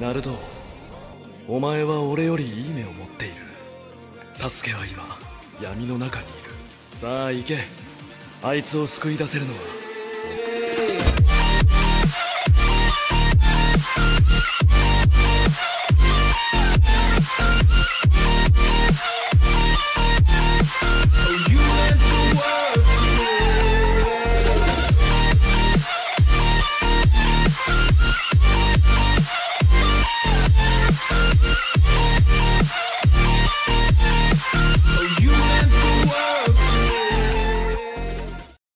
ナルトお前は俺よりいい目を持っている。サスケは今闇の中にいる。さあ行け。あいつを救い出せるのは